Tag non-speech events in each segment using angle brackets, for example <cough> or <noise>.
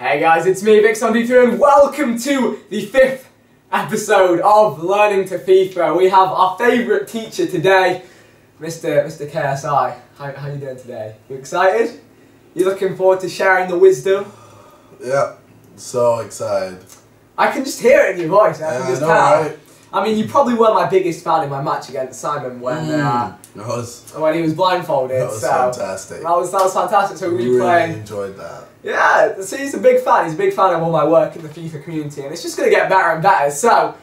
Hey guys, it's me, Vic Vix123, and welcome to the fifth episode of Learning to FIFA. We have our favourite teacher today, Mr. Mr. KSI. How, how you doing today? You excited? You looking forward to sharing the wisdom? Yeah, so excited. I can just hear it in your voice. I can Yeah, just I know, tell. right? I mean, you probably were my biggest fan in my match against Simon when uh, That was, when he was blindfolded. Mm. that was so fantastic. that was that was fantastic. So we really playing. enjoyed that. Yeah, so he's a big fan. He's a big fan of all my work in the FIFA community, and it's just going to get better and better. So,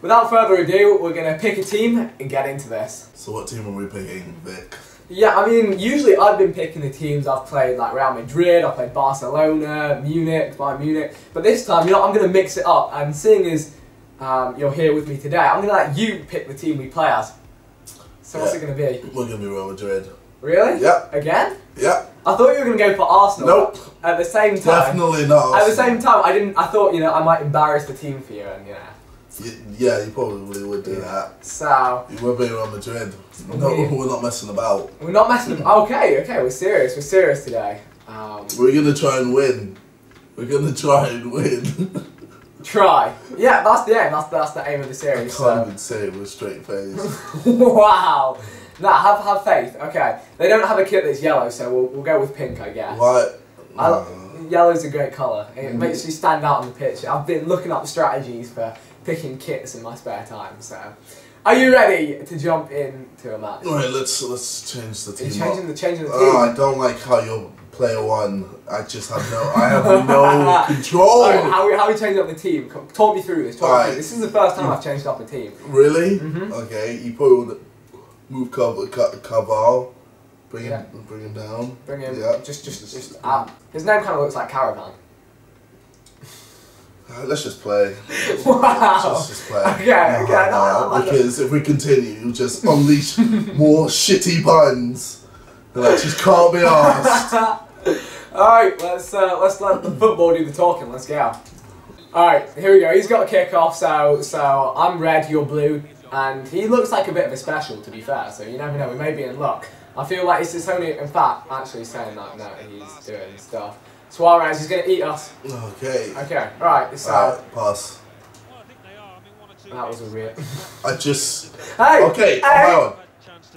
without further ado, we're going to pick a team and get into this. So what team are we picking, Vic? Yeah, I mean, usually I've been picking the teams I've played, like Real Madrid, I've played Barcelona, Munich, Bayern Munich. But this time, you know, I'm going to mix it up, and seeing as um, you're here with me today, I'm going to let you pick the team we play as. So, what's it going to be? We're gonna be Real Madrid. Really? Yeah. Again? Yeah, I thought you were going to go for Arsenal. Nope. At the same time. definitely not. At the same time, I didn't. I thought you know I might embarrass the team for you, and you know. Yeah, you probably would do that. So You will be Real Madrid. No, We- <laughs> we're not messing about. we're not messing. With, okay, okay, we're serious. We're serious today. Um, We're gonna try and win. We're gonna <laughs> try and win. try. Yeah, that's the aim. That's that's the aim of the I series. can't So. even say it with a straight face. <laughs> wow. Nah, have have faith. Okay, they don't have a kit that's yellow, so we'll, we'll go with pink, I guess. What? No. yellow's a great colour. It Mhm. makes you stand out on the pitch. I've been looking up strategies for picking kits in my spare time. So, are you ready to jump into a match? Alright, let's let's change the team. changing the changing the team? Oh, I don't like how you're player one. I just have no. I have no <laughs> control. Alright, how, we- how we changing up the team? Talk me through this. Talk me through. This is the first time I've changed up a team. Really? Mhm. Okay. You would move cover Carvajal. Bring Yeah. him. Bring him down. Bring him. Yeah. Just, just, just. Uh, his name kind of looks like Caravan. Uh, let's just play. <laughs> wow. Just, just play. Okay, okay, no, no, no. because if we continue, you'll just unleash <laughs> more shitty buns. I just can't be asked. Alright, let's uh, let's let the football do the talking. Let's go. Alright, here we go. He's got a kick off, so so I'm red, you're blue, and he looks like a bit of a special to be fair, so you never know, we may be in luck. I feel like it's just only in fact actually saying that no he's doing stuff. Suarez is gonna eat us. Okay. Okay, right, so Alright, pass. that was a real I just. <laughs> Hey! Okay, hey! on.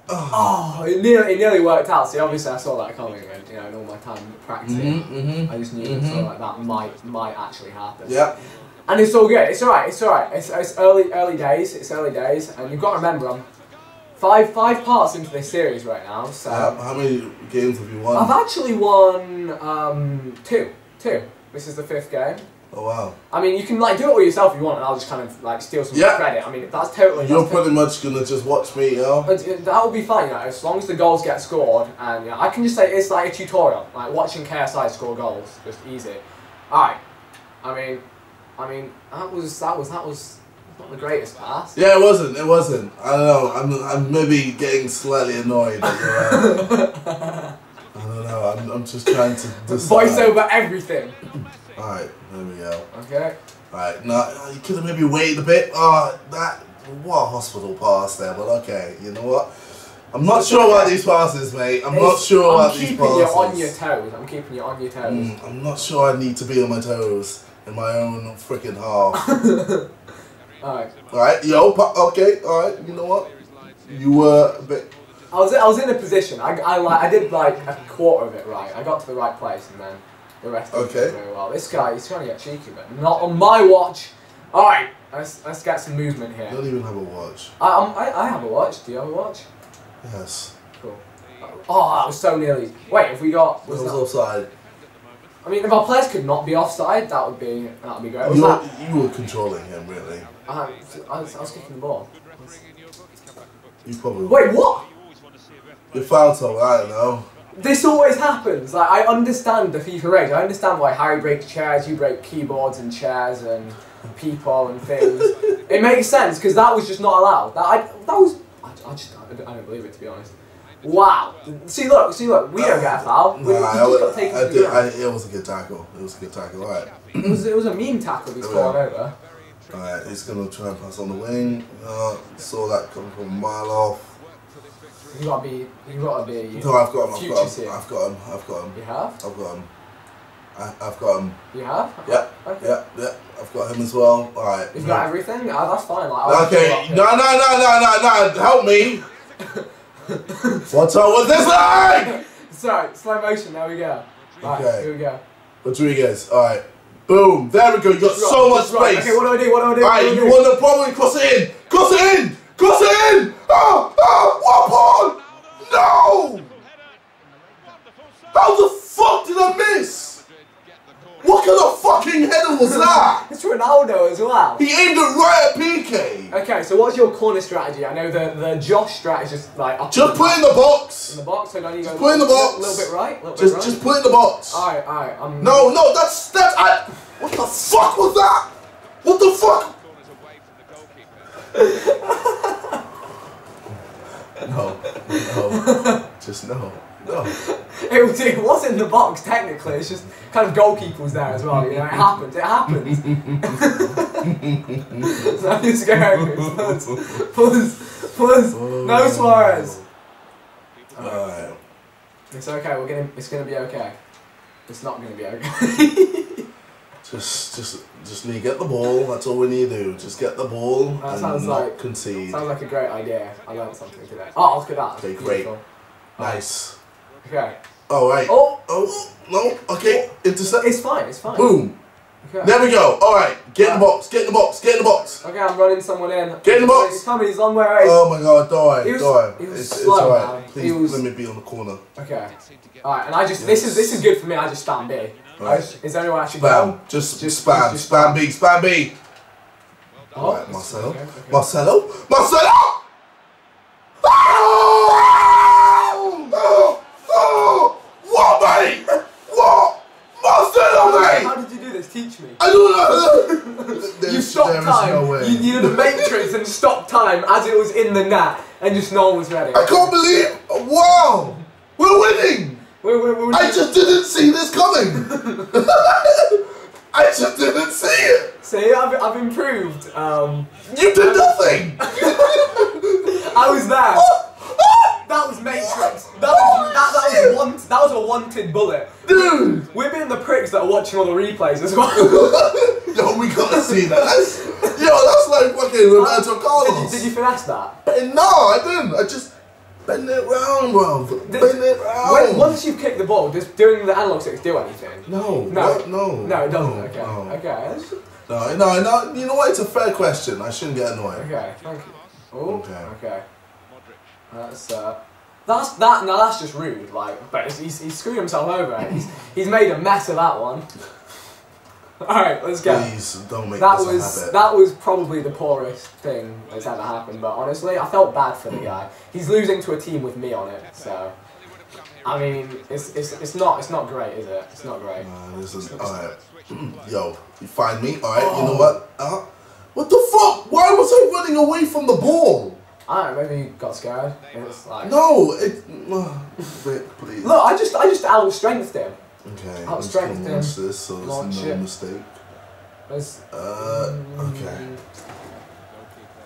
Oh, it nearly, it nearly worked out. See, obviously I saw that coming, and you know, in all my time practicing, mm-hmm. I just knew something like that might might actually happen. Yeah. And it's all good. It's all right. It's all right. It's, it's early early days. It's early days, and you've got to remember I'm five five parts into this series right now. So Uh, how many games have you won? I've actually won um, two two. This is the fifth game. Oh wow. I mean, you can like do it all yourself if you want, and I'll just kind of like steal some Yeah. credit. I mean, that's totally. You're that's pretty much gonna just watch me, you know? But uh, that will be fine, you know, as long as the goals get scored, and you know, I can just say it's like a tutorial, like watching KSI score goals, just easy. Alright, I mean, I mean, that was, that was, that was not the greatest pass. Yeah, it wasn't. It wasn't. I don't know. I'm, I'm maybe getting slightly annoyed. <laughs> I don't know. I'm, I'm just trying to. decide. Voice over everything. <coughs> Alright, there we go. Okay. Alright, no, you could have maybe waited a bit. Oh, that. What a hospital pass there, but okay. You know what? I'm not sure about these passes, mate. I'm not sure I'm about these keeping you on your toes. I'm keeping you on your toes. Mm, I'm not sure I need to be on my toes in my own freaking half. <laughs> Alright. alright, yo, pa- okay, alright, you know what? You were a bit. I was, I was in a position. I, I, like, I did like a quarter of it right. I got to the right place, and then the rest of it Okay. very well. This guy, he's trying to get cheeky, but not on my watch. Alright, let's, let's get some movement I here. don't even have a watch. I, um, I, I have a watch. Do you have a watch? Yes. Cool. Oh, that was so nearly. Wait, have we got. Was was that, offside. I mean, if our players could not be offside, that would be that would be great. You, that? you were controlling him, really. Uh, I, was, I was kicking the ball. You probably. Wait, what? You fouled someone, I don't know. This always happens. Like I understand the FIFA rage. I understand why Harry breaks chairs, you break keyboards and chairs and people and things. <laughs> it makes sense because that was just not allowed. That I, that was. I, I just I I don't believe it to be honest. Wow. See, look, see, look. We don't get a foul. We, Nah, I, got taken I, did. I, it was a good tackle. It was a good tackle. Alright. It was it was a mean tackle he's fallen over. Alright, he's gonna try and pass on the wing. Uh, saw that come from a mile off. You gotta be. You gotta be. No, I've got him. I've got him. I've got him. I've got him. You have. I've got him. I, I've got him. You have? Yeah, Okay. yeah, yeah. I've got him as well. All right. You've got everything? Oh, that's fine. Like, Okay, no, no, no, no, no, no. Help me. <laughs> What's up with this leg? Sorry, slow motion. There we go. Right, Okay. here we go. Rodriguez. All right. Boom. There we go. You got Just so right, much right. space. Okay, what do I do? What do I do? All do right. You want to probably cross it in. Cross it in. Cross it in. Oh, oh, what ball? No. How the fuck did I miss? What kind of fucking header was <laughs> that? It's Ronaldo as well. He aimed it right at PK. Okay, so what's your corner strategy? I know the the Josh strategy is just like up Just put it in the box. in the box. So don't you go put it in the a little- box. little bit right, little Just, bit right. just put it in the box. All right, all right. I'm No, no, that's that's. I, what the fuck was that? What the fuck? <laughs> no, no, just no, no. <laughs> It was, it was in the box technically. It's just kind of goalkeepers there as well. You know, it happens. It happens. <laughs> so just going. Plus, plus, plus. No oh. Suarez. Alright. It's okay. We're gonna. It's gonna be okay. It's not gonna be okay. <laughs> Just, just, just need to get the ball. That's all we need to do. Just get the ball That and sounds not like- concede. Sounds like a great idea. I learned something today. Oh, look at that. Okay, great. Beautiful. Nice. Okay. Oh, all right. Oh, Oh no. Okay. Oh. Intercept. it's fine. It's fine. Boom. Okay. There we go. All right. Get in the box. Get in the box. Get in the box. Okay, I'm running someone in. Get in the box. He's coming. He's long way away. Oh my god, die, He was- die. he was it's, it's slow, alright. man. Please was- let me be on the corner. Okay. Alright, and I just this is this is good for me. I just stand B. I Right. just- Is there I should Spam. go? Just, Just- spam. just spam B. Spam B. Oh, Alright, Marcelo. okay, okay. Marcelo. Marcelo. Oh! Oh! Oh! What, mate? What? Marcelo, How mate! did you do this? Teach me. I don't know. <laughs> You stopped there is time. no way. you, you did the matrix and stopped time as it was in the net, and just no one was ready. I can't believe. Wow. We're winning. We're, we're, we're I just didn't see this coming. <laughs> I just didn't see it. see. I've, I've improved. Um, You did nothing. <laughs> I was there. That was matrix. That was that, that was want, that was a wanted bullet. Dude. We're being the pricks that are watching all the replays as well. <laughs> Yo, we gotta see that. That's, yo, that's like fucking Roberto did, you, Carlos. did you finesse that? No, I didn't. I just bend it round, bro. Bend it round. When, once you've kicked the ball, does doing the analog sticks do anything? no, No. what? no, No, it doesn't. no, okay. no. Okay. No, no, no. You know what? It's a fair question. I shouldn't get annoyed. Okay. Thank you. Oh. Okay. Okay. That's uh. That's that. No, that's just rude. Like, but he's, he's, screwed himself over. He's he's made a mess of that one. <laughs> All right, let's go. Please don't make That was that was probably the poorest thing that's ever happened. But honestly, I felt bad for the guy. He's losing to a team with me on it, so. I mean, it's, it's, it's not it's not great, is it? It's not great. Nah, this is alright. <clears throat> Yo, you find me? Alright, you Oh. know what? Uh, what the fuck? Why was I running away from the ball? I don't know. Maybe he got scared. It's like No, it. Uh, wait, please. Look, I just I just out strengthed him. Okay, I'm strengthen gonna watch this so launch no it. mistake. There's- Uh, okay.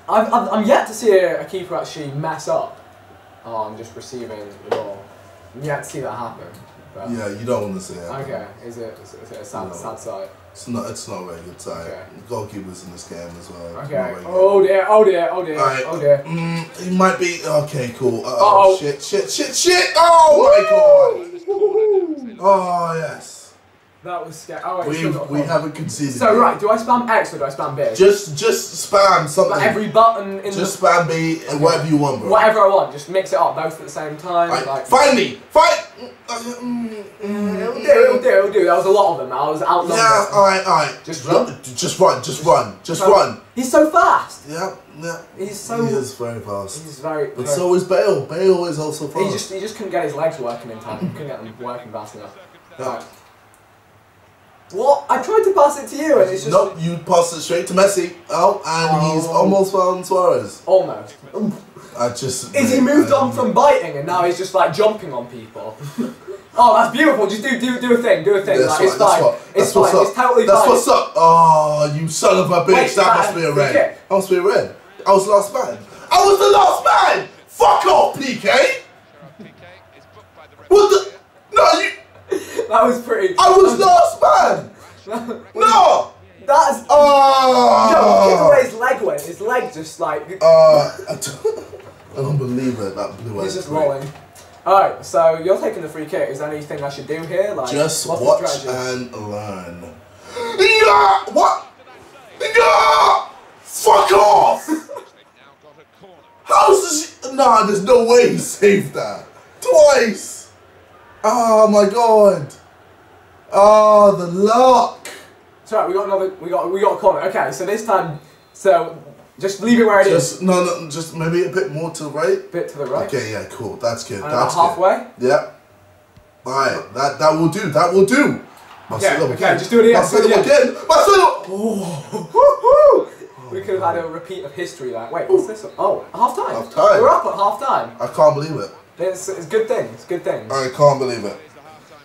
I've, I've, I'm yet to see a, a keeper actually mess up. I'm just receiving the ball. I'm yet to see that happen. But, Yeah, you don't want to see it. Okay, is it, is it a sad, No. sad sight? It's not. It's not a very good side. Okay. Goalkeepers in this game as well. Okay. very. Oh dear, oh dear, oh dear, Alright. oh dear. Mm, he might be. Okay, cool. Uh Uh-oh. oh. Shit, shit, shit, shit. Oh my god. Oh, yes. That was scary. Oh, wait, We we haven't conceded. So, yet. right, do I spam X or do I spam B? Just just spam something. like every button in just spam B and whatever you want, bro. Whatever I want, just mix it up both at the same time. Right, Like, find me. Find. Mm, it'll do, it'll do, it'll do. That was a lot of them. I was outnumbered. Yeah. All right. All right. Just run? Just run. Just run. Just So- run. He's so fast. Yeah. Yeah. He's so. he is very fast. He's very. But so is Bale. Bale is also fast. He just he just couldn't get his legs working in time. He couldn't get them working fast enough. Yeah. Right. What? I tried to pass it to you and it's just Nope, you passed it straight to Messi. Oh, and he's Oh. almost found Suarez. almost. I just. Is he moved I- on from biting and now he's just like jumping on people? <laughs> oh, that's beautiful. Just do do do a thing. Do a thing. That's like, what, it's that's fine. what, it's that's fine. what's up. It's totally that's fine. what's up. Oh, you son of a bitch. Wait, that man, must be a red. kick. That must be a red. I was the last man. I was the last man! Fuck off, PK! What the? No, you. That was pretty. I was lost, man. <laughs> No. That's. Oh. Yo, kick away his leg went. His leg just like. Uh, I don't, I don't believe it. That blue He's eyes just great. rolling. Alright, so you're taking the free kick. Is there anything I should do here? Like, Just what's watch strategy? and learn. Yeah. What? Yeah. Fuck off. <laughs> How's this? Nah, there's no way he saved that. Twice. Oh my god. Oh, the luck. Sorry, we got another. We got. We got a corner. Okay, so this time, so just leave it where it is. Just no, no, just maybe a bit more to the right. Bit to the right. Okay, yeah, cool. That's good. And That's halfway. good. Yeah. All right, that that will do. That will do. Marcelo okay, again. just do it again, Marcelo do it again. Marcelo. <laughs> Woohoo! We could have had a repeat of history. Like, wait, what's this? Oh, half time. Half time. We're up at half time. I can't believe it. It's, it's good things. Good thing. I can't believe it.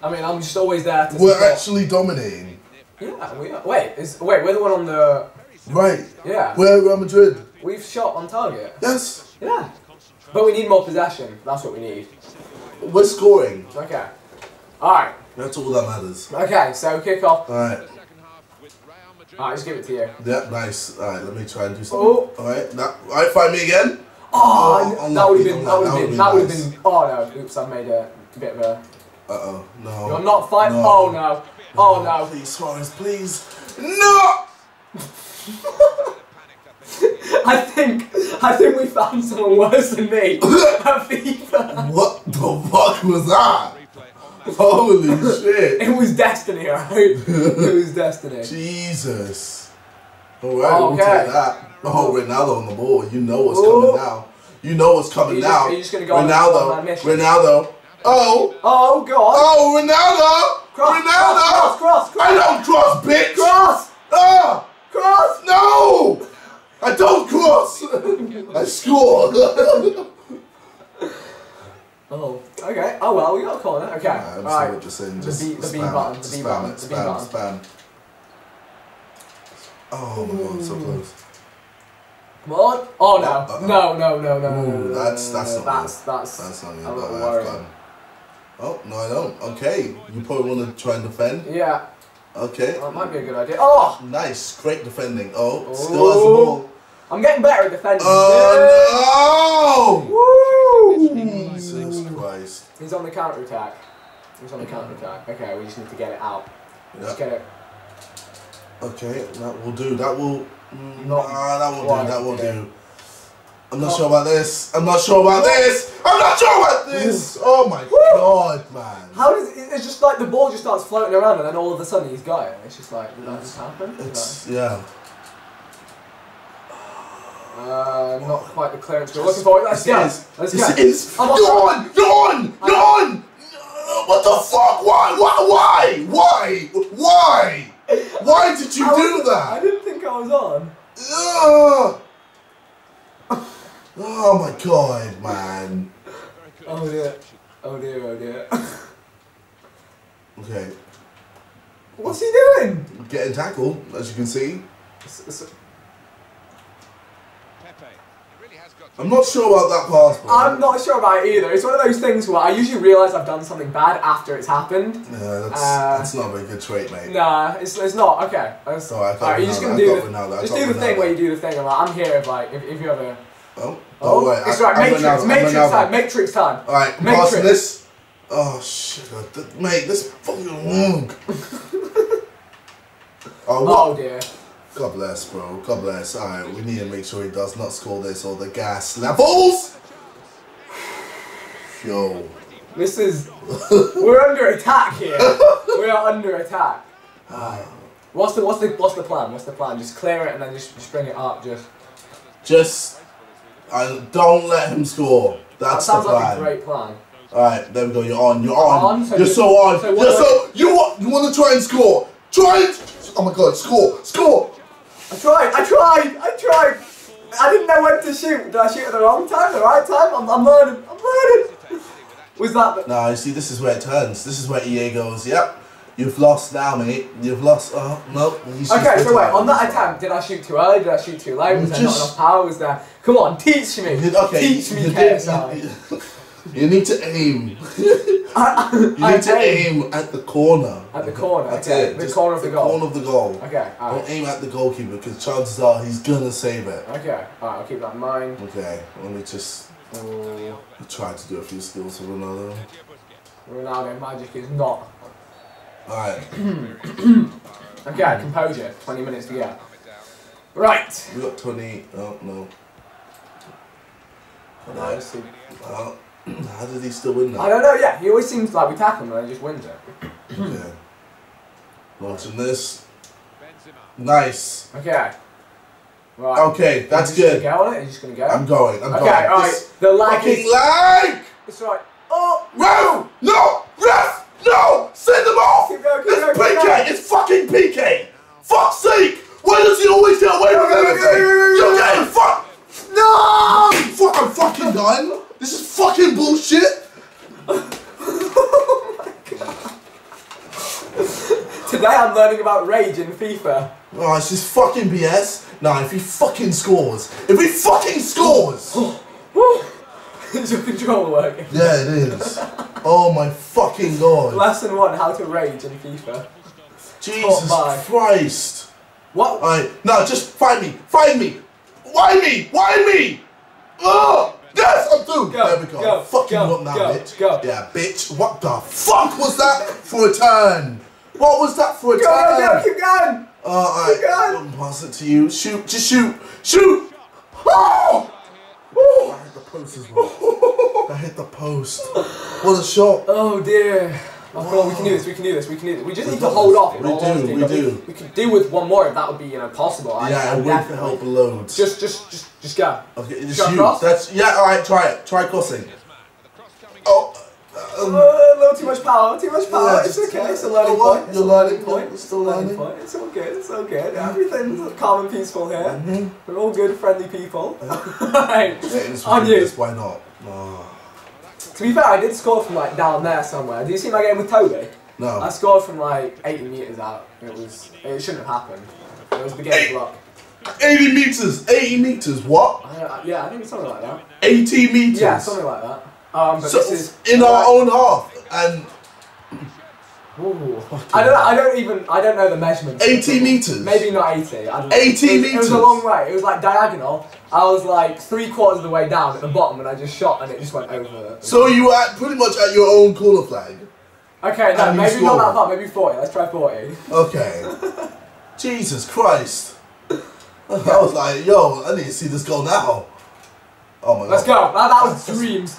I mean, I'm just always there to We're support. actually dominating. Yeah, we are. Wait, is wait, we're the one on the. Right. Yeah. We're Real Madrid. We've shot on target. Yes. Yeah. But we need more possession. That's what we need. We're scoring. Okay. Alright. That's all that matters. Okay, so kick off. All right. Alright, just give it to you. Yeah, nice. All right, let me try and do something. Oh. All right. Now, all right, find me again. Oh, Oh, that would have been, that would have been, That would have been been, oh no, oops, I made a bit of a, Uh oh. No. you're not fight, No. oh no, oh no. Please, Suarez, please. No. <laughs> I think, I think we found someone worse than me <laughs> at FIFA. What the fuck was that? Holy <laughs> shit. It was destiny, right? It was destiny. Jesus. Alright, we'll Okay. take that. Oh, Ronaldo on the ball. You know what's Ooh. coming now. You know what's coming you just- now. are just gonna go Ronaldo. Ronaldo. Oh. Oh god. Oh, Ronaldo. Cross, Ronaldo. cross, cross, cross. I don't cross, bitch. Cross! Ah. Cross! No. I don't cross. I score. <laughs> Oh, okay. Oh well, we got a corner. Okay. I'm Alright. sorry, just saying, The just B- the B button, it, the B button, it, the B spam, button. spam. Oh my god, so hmm. close. Come on. Oh no. Uh-uh. No, no, no, no, no, no, Ooh, no, that's- that's not that's good. that's That's not a even little got worrying. Oh, no, I don't. Okay. You probably want to try and defend. Yeah, Okay. that might be a good idea. Oh, Nice. Great defending. Oh, Oh. still has the ball. I'm getting better at defending. Oh, Woo! no! Jesus Christ. He's on the counter attack. He's on the counter attack. Okay, we just need to get it out. Just Yeah. get it. Okay, that will do. That will. Mm, Not nah, that will do. That will yeah. do. I'm not Not- sure about this. I'm not sure about this. I'm not sure about this. Oh my god, man. How does it, it's just like the ball just starts floating around and then all of a sudden he's got it. It's just like did that just happen? Is It's yeah. that- uh, not quite the clearance we're looking for. Let's This go. Let's this go. is. I'm You're on- on. You're on. You're on. What the fuck? Why? Why? Why? Why? Why? Why did you I do was- I didn't think I was on. Ugh. Oh my god, man. Oh dear. Oh dear, oh dear. Okay, What's he doing? getting tackled, as you can see. S- s- I'm not sure about that pass. I'm not sure about it either. It's one of those things where I usually realise I've done something bad after it's happened. Yeah, that's, Uh, that's not a very good trait, mate. Nah, it's, it's not. Okay. That's, Alright, I got alright, you're just gonna do got the, Ronaldo, just do the thing where you do the thing. I'm, like, I'm here if like if, if you ever. Oh, Oh, wait, it's I- right. I'm Matrix, Ronaldo, I'm Matrix time, Matrix time. Alright, I'm Matrix. passing this. Oh shit, mate, this fucking wrong. <laughs> oh, what? Oh dear. God bless, bro. God bless. Alright, we need to make sure he does not score this or the gas levels. <sighs> Yo. This is. we're under attack here. <laughs> we are under attack. Alright. What's the what's the what's the plan? What's the plan? Just clear it and then just, just bring it up. Just Just, I don't let him score. that That's the sounds like a plan. great plan. Alright, there we go. You're on. You're on. On, so You're you- so on. so You're so. You want? You want to try and score? Try and. Oh my God! Score! Score! I tried. I tried. I tried. I didn't know when to shoot. Did I shoot at the wrong time? The right time? I'm, I'm learning. I'm learning. Was that the, Now you see, this is where it turns. This is where EA goes. Yep. You've lost now, mate. You've lost. Uh, oh no. You should Okay, so wait, on that attempt, did I shoot too early? Did I shoot too late? Was there not enough power? Was there... Come on, teach me! Okay. Teach me, KSI. <laughs> you need to aim. <laughs> <laughs> You I need to aim. aim at the corner. At the corner, That's okay. it. The Just corner of the goal. corner of the goal. Okay, alright. Don't aim at the goalkeeper because chances are he's gonna save it. Okay, alright, I'll keep that in mind. Okay, let me just Oh, try to do a few skills for Ronaldo. Ronaldo magic is not. Alright, <clears throat> Okay, composure. 20 minutes to go. Right. we got 20. Oh, no. Nice. Well, how did he still win that? I don't know, yeah, he always seems like we tackle him and he just wins it. Okay. Launching this. Nice. Okay. Right. Okay, that's just good. gonna go on it? Are you just gonna go? I'm going, I'm going. okay, going. alright. The lag fucking is. lag! It's right. Oh! Ref! No! Ref! No! Send them off! Keep going, keep it's going, PK! going. It's fucking PK! Fuck's sake! Why does he always get away with go, go, everything? You're getting fucked! No! Fuck, I'm fucking done! This is fucking bullshit! <laughs> Today I'm learning about rage in FIFA. Oh, it's just fucking BS. Nah, if he fucking scores. If he fucking scores! <gasps> <laughs> is your controller working? yeah, it is. Oh my fucking god. Lesson one: How to rage in FIFA. Jesus. Christ. What? Alright, no, just find me. Find me. Why me? Why me? Ugh! Yes, I'm through. Go, there we go. go, fucking go, what now, go, bitch? go. Yeah, bitch. What the fuck was that for a turn? What was that for a Go, turn? go, keep going! Uh, alright, Keep going. I'll pass it to you. Shoot, just shoot. Shoot! Oh! I hit the post as well. I hit the post. What a shot. Oh dear. Oh, come on, we can do this, we can do this, we can do this. We just We need to hold off. We all do, honesty, we do. We, could do with one more if that would be, you know, possible. I, Yeah, I it would definitely- help loads. Just, just, just, just go. Okay, it's Shot you. cross? That's yeah. All right, try it. Try crossing. Oh, Uh, um, a little too much power, too much power. Yeah, it's okay, it's a you learning know point. It's You're a learning learning, point. you're It's a still learning learning. point. It's all good, it's all good. Everything's calm and peaceful here. We're all good, friendly people. right, <laughs> Hey, this on you. Why not? Oh, To be fair, I did score from like down there somewhere. Did you see my game with Toby? No. I scored from like 80 metres out. It was, it shouldn't have happened. It was the game block. 80 meters. 80 meters. What? I, yeah, I think it's something like that. 80 meters. Yeah, something like that. Um, but So this is in our own half and Ooh. I don't. I don't even. I don't know the measurements. 80 meters. Maybe not 80. I don't know. 80 it was, It was a long way. It was like diagonal. I was like three quarters of the way down at the bottom, and I just shot, and it just went over. So you were at pretty much at your own corner flag. okay, no, and you maybe not that far. Maybe 40. Let's try 40. Okay. <laughs> Jesus Christ. <laughs> I was like, yo, I need to see this go now. Oh my god. Let's go. That, that was dreams.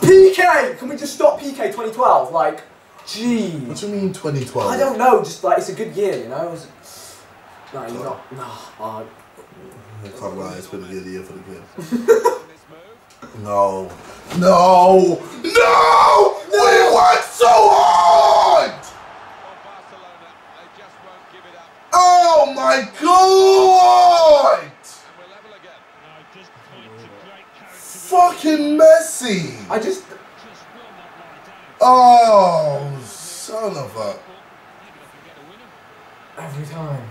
PK. Can we just stop PK 2012? Like, What do you mean 2012? I don't know. Just like it's a good year, you know. It was, no, you're not. No. Oh, I can't lie, it's been a good year for the kids. <laughs> no. No! No! We worked so hard! Oh my god! Fucking Messi! I just. Oh, son of a. Every time.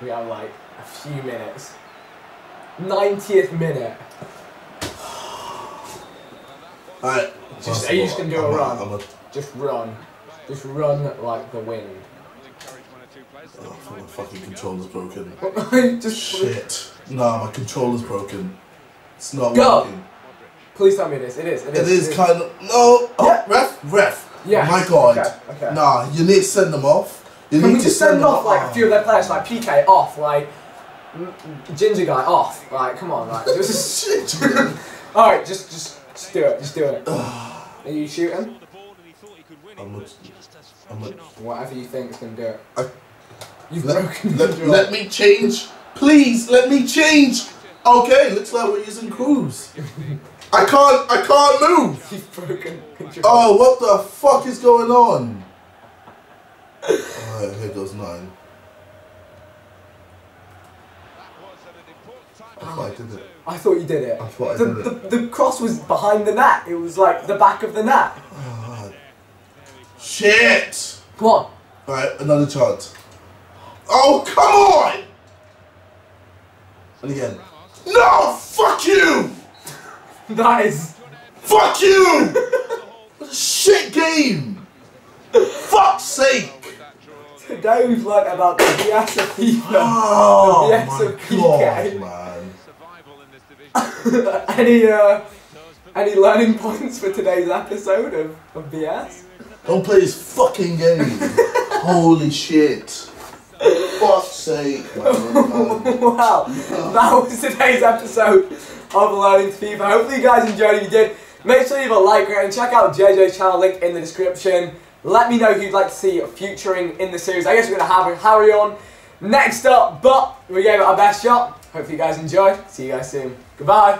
We have like a few minutes. 90th minute. Alright. Just- are you just gonna do a I'm run? I'm a, Just run. Just run like the wind. Oh, my fucking controller's broken. <laughs> just Shit. Nah, my controller's broken. It's not Go. working. please tell me this. It is. It is. It is kind of. No! Oh, Yeah. ref? Ref. Yes. Oh my god. Okay, okay. Nah, you need to send them off. You Can need we to just send off like a few of their players, like PK off, like mm, Ginger guy off, like come on, like just. Shit. <laughs> <laughs> All right, just just just do it, just do it. <sighs> Are you shooting? I'm a, I'm a, Whatever you think is gonna do it. I- You've let, broken let, the let me change. Please, let me change. Okay, looks like we're using cruise. I can't, I can't move. <laughs> You've broken control. Oh, what the fuck is going on? Alright, here goes nine. I thought I did it. I thought you did it. I thought I the, did it. The, the cross was behind the net. It was like the back of the net. Oh, shit! Come on. Alright, another chance. Oh, come on! And again. No, fuck you! <laughs> Is. Fuck you! what a shit game! Fuck's sake! Today we've learnt about the BS of FIFA. Oh The of PK. god, man. <laughs> any uh, any learning points for today's episode of, of BS? Don't play this fucking game. <laughs> Holy shit. Fuck's sake, <laughs> wow, that was today's episode of Learning FIFA. Hopefully you guys enjoyed. If you did, make sure you leave a like and check out JJ's channel link in the description. Let me know who you'd like to see featuring in the series. I guess we're going to have Harry on next up, but we gave it our best shot. Hopefully you guys enjoyed. See you guys soon. Goodbye.